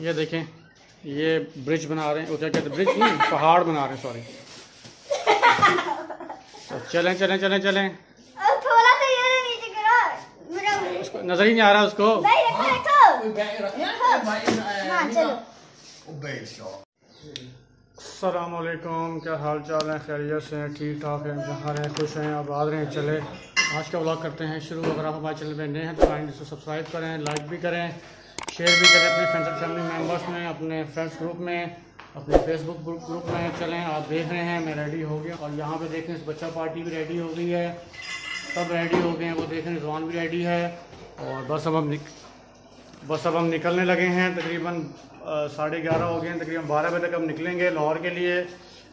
ये देखें ये ब्रिज बना रहे हैं क्या कहते ब्रिज नहीं पहाड़ बना रहे हैं सॉरी तो चलें चलें चलें चलें। थोड़ा सा ये नीचे करो उसको नज़र ही नहीं आ रहा उसको। नहीं रखो रखो। हाँ क्या हाल चाल है? खैरियत से हैं ठीक ठाक हैं जहाँ रहें खुश हैं आबाद रहें चले। आज का व्लॉग करते हैं शुरू अगर आप हमारे चैनल पर नए हैं तो काइंडली से सब्सक्राइब करें लाइक भी करें। शेयर भी करें अपने फ्रेंड्स एंड फैमिली मेंबर्स में, अपने फ्रेंड्स ग्रुप में, अपने फेसबुक ग्रुप में चलें। आप देख रहे हैं, मैं रेडी हो गया। और यहाँ पे देखें, इस बच्चा पार्टी भी रेडी हो गई है। सब रेडी हो गए हैं। वो देखें, रिजवान भी रेडी है। और बस अब हम निक, बस अब हम निकलने लगे हैं। तकरीबन साढ़े ग्यारह हो गए हैं। तकरीबन बारह बजे तक हम निकलेंगे लाहौर के लिए।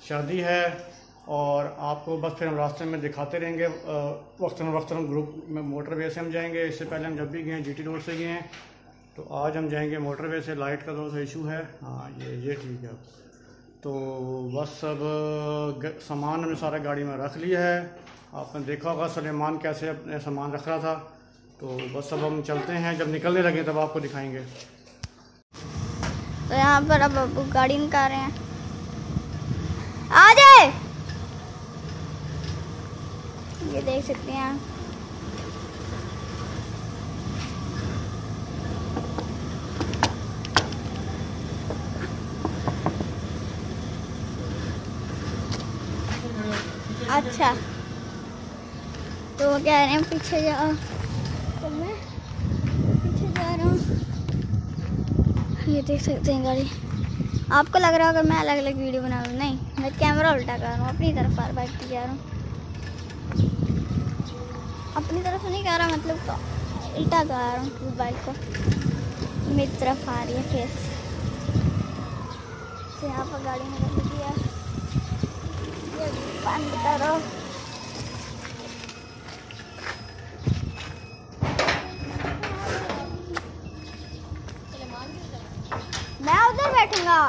शादी है। और आपको बस फिर हम रास्ते में दिखाते रहेंगे। वक्ता वक्ता ग्रुप में मोटरवे से हम जाएँगे। इससे पहले हम जब भी गए हैं जी टी रोड से गए हैं। तो आज हम जाएँगे मोटरवे से लाइट का थोड़ा सा इशू है। हाँ ये ये ठीक है। तो बस ग- सामान हमने सारा गाड़ी में रख लिया है। आपने देखा होगा, सलेमान कैसे अपने सामान रख रहा था। तो बस अब हम चलते हैं। जब निकलने लगे तब आपको दिखाएँगे। तो यहाँ पर अब अब गाड़ी निकाल रहे हैं। आ जाए! ये देख सकते हैं अच्छा। तो वो कह रहे हैं, पीछे जाओ। तो मैं पीछे जा रहा हूँ। ये देख सकते हैं गाड़ी। आपको लग रहा होगा मैं अलग अलग वीडियो बना रहा हूँ। नहीं, मैं कैमरा उल्टा कर रहा हूँ, अपनी तरफ़ बार की जा रहा हूँ। अपनी तरफ़ नहीं कर रहा मतलब तो उल्टा कर रहा हूँ बाइक को। मेरी तरफ़ आ रही है फेस। तो यहाँ पर गाड़ी में बंद करो मैं उधर बैठूँगा।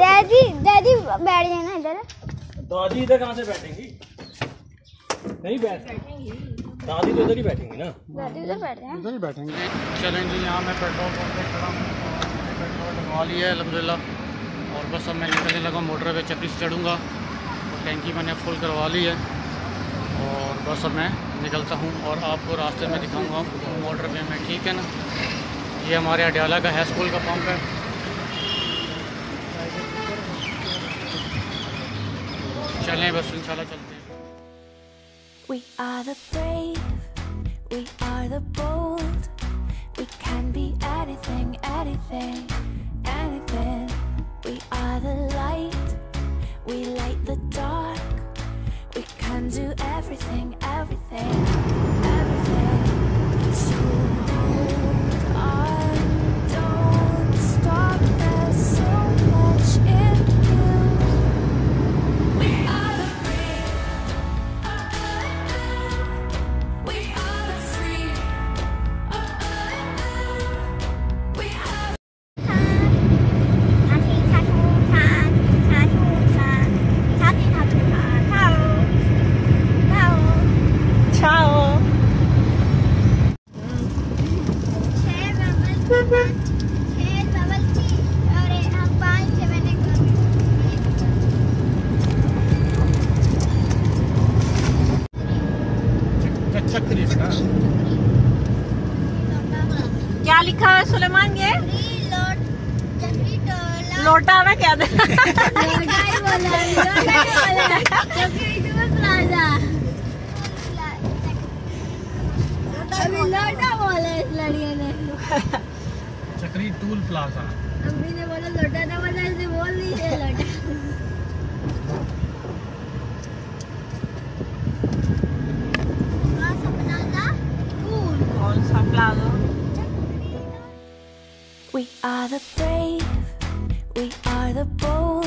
दादी दादी बैठ जाए ना इधर। दादी इधर कहाँ से बैठेंगी? नहीं बैठ दादी तो इधर ही बैठेंगी ना? दादी उधर बैठ रहे हैं। उधर ही बैठेंगे। चलेंगे यहाँ मैं पेट्रोल पंप पे खड़ा हूँ। पेट्रोल लगवा लिया है अलहमदिल्ला और बस अब मैं निकलने लगा मोटर पे चपड़ी से चढ़ूँगा। टैंकी मैंने फुल करवा ली है और बस अब मैं निकलता हूँ और आपको रास्ते में दिखाऊँगा मोटर पे में ठीक है ना ये हमारे अडयाला का है स्कूल का पंप है चलें बस इंशाल्लाह चलते हैं We are the brave, we are the bold. We can be anything, anything, anything. We are the light, we light the dark. We can do everything, everything, everything. Chakri toll plaza. अम्मी ने बोला लोटा था बोला इसे बोल नहीं है लोटा कौन सा प्लाजा? टूल। कौन सा plaza? We are the brave, we are the bold.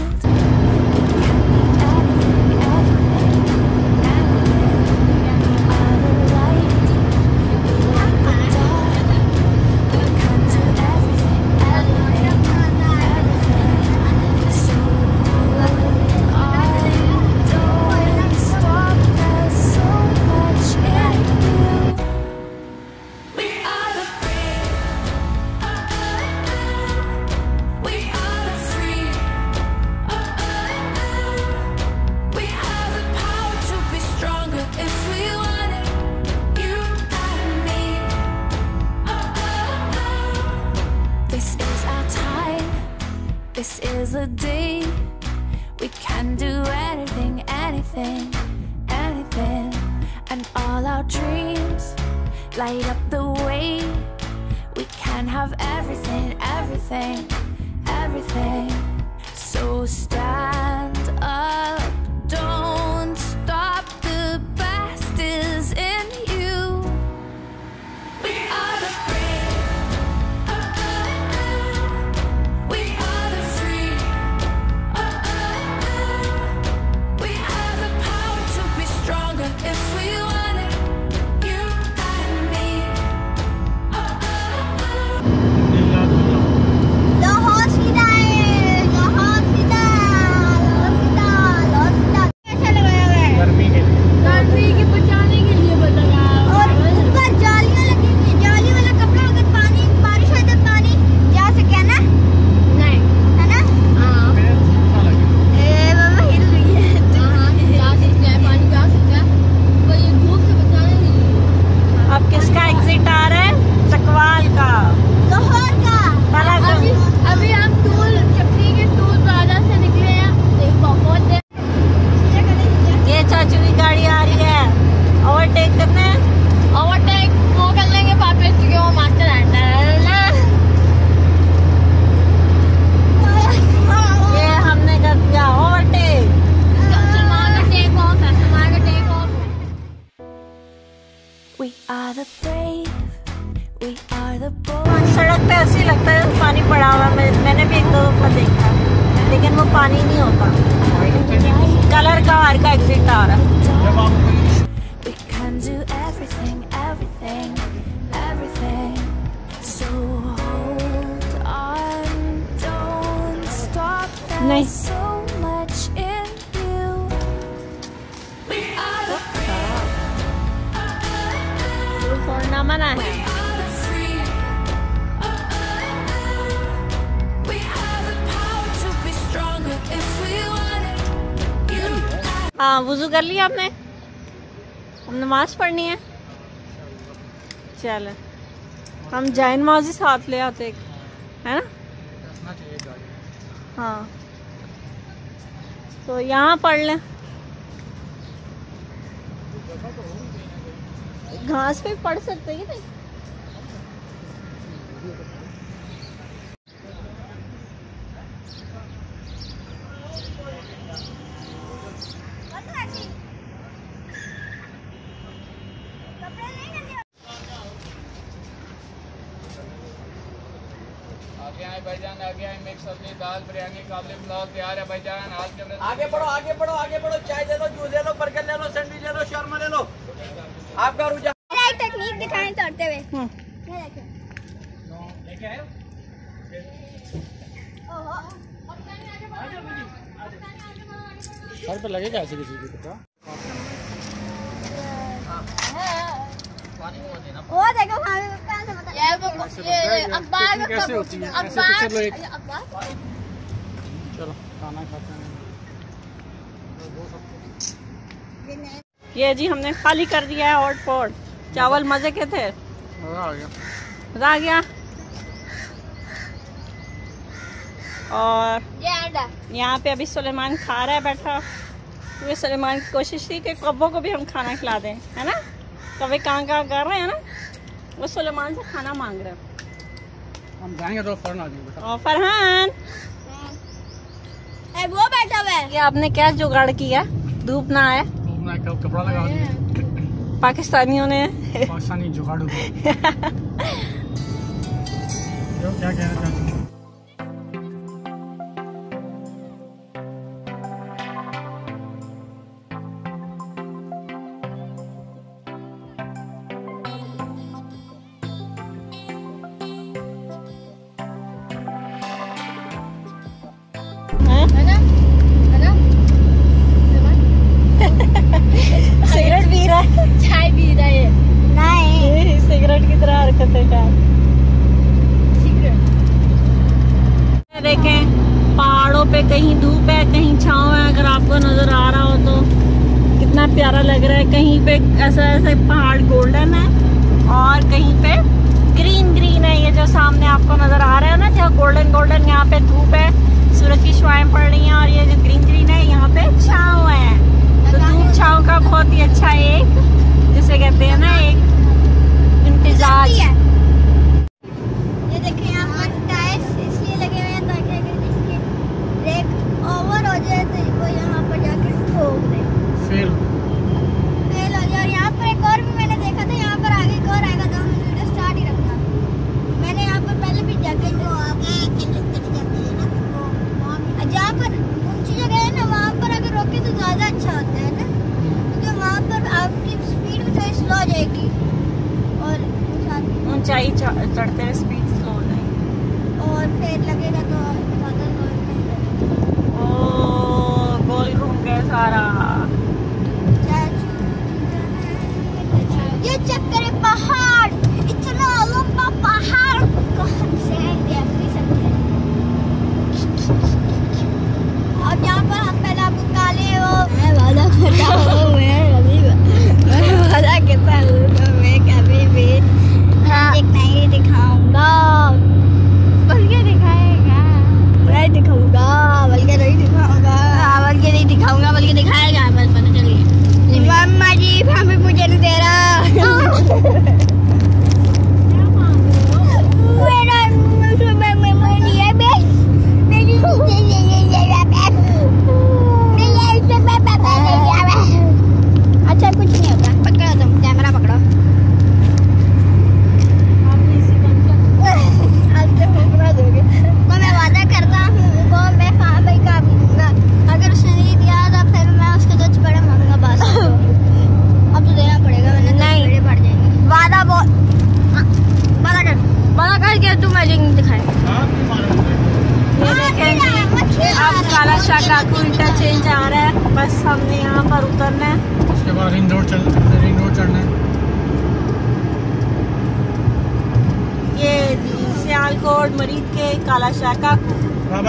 Everything, everything, everything. So stand up, We are the brave. We are the bold. सड़क पे ऐसे ही लगता है पानी पड़ा हुआ है मैं- मैंने भी एक दो दफा देखा लेकिन वो पानी नहीं होता कलर का हर का एग्जिट आ रहा है जब आप We can do everything, everything, everything. So hold on, don't stop. There's It. You and हाँ वज़ू कर लिया आपने हम नमाज़ पढ़नी है चल हम जैन माजी साथ ले आते एक है ना हाँ तो यहाँ पढ़ लें घास पे पड़ सकते हैं नहीं? आगे आए भाईजान आगे आए मिक्स सब्ज़ी दाल बिरयानी काबले पुलाव तैयार है भाईजान। हाल कैमरे आगे बढ़ो आगे बढ़ो आगे बढ़ो। चाय ले लो जूस ले लो बर्गर ले लो सैंडविच ले लो शर्मा ले लो। आपका रुझान टेक्निक दिखाएँ तोड़ते हुए। हम्म। ये देखें लेके आए ओहो। सर पे लगेगा ऐसे किसी की पता वो देखो ये ये अखबार कैसे होती है? तो चलो अखबार चलो खाना खाते हैं। ये जी हमने खाली कर दिया है हॉट पॉट। चावल मज़े के थे। मज़ा आ गया। मज़ा आ गया। और यहाँ पे अभी सुलेमान खा रहा है बैठा। तो ये सुलेमान की कोशिश थी कि कब्बों को भी हम खाना खिला दें है ना? कभी कहाँ कहाँ कर रहे हैं ना? वो सुलेमान से खाना मांग रहे हैं। हम जाएँगे तो फ़ौरन आ जाएँगे और फरहान। वो बैठा हुआ है। ये आपने क्या जुगाड़ किया? धूप ना आए। मैं कपड़ा लगा दिया पाकिस्तानियों ने। पाकिस्तानी जुगाड़ू क्या कहना चाहते बेकार देखें पहाड़ों पे कहीं धूप है कहीं छाव है अगर आपको नज़र आ रहा हो तो। कितना प्यारा लग रहा है। कहीं पे ऐसा ऐसे पहाड़ गोल्डन है और कहीं पे ग्रीन ग्रीन है। ये जो सामने आपको नज़र आ रहा है ना जहाँ गोल्डन गोल्डन यहाँ पे धूप है सूरज की शुआ पड़ रही है और ये जो ग्रीन ग्रीन है यहाँ पे छाव है। तो धूप छाव का बहुत ही अच्छा एक जिसे कहते हैं ना एक इंतज़ार। है।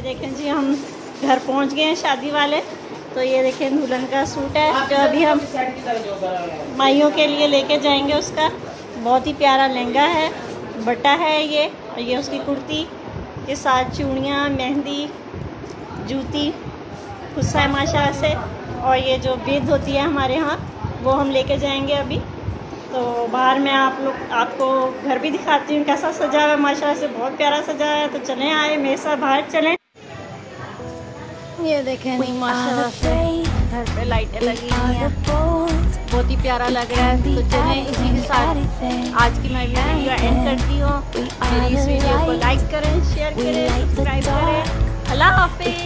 देखें जी, हम घर पहुँच गए हैं शादी वाले। तो ये देखें, दुल्हन का सूट है, जो अभी हम माइयों के लिए लेके जाएँगे उसका। बहुत ही प्यारा लहंगा है बटा है ये, और ये उसकी कुर्ती के साथ चूड़ियाँ, मेहंदी, जूती, गुस्सा है माशा से। और ये जो बिद होती है हमारे यहाँ, वो हम लेके जाएँगे अभी। तो बाहर मैं आप लोग, आपको घर भी दिखाती हूँ कैसा सजा हुआ है माशा से बहुत प्यारा सजा है। तो चलें आए, मेरे साथ बाहर चलें। ये देखें घर पे लाइटें लगी हुई हैं। बहुत ही प्यारा लग रहा है। तो चलें इसी के साथ आज की मैं वीडियो एंड करती हूँ। मेरी इस वीडियो को लाइक करें शेयर करें सब्सक्राइब करें। अल्लाह हाफिज़।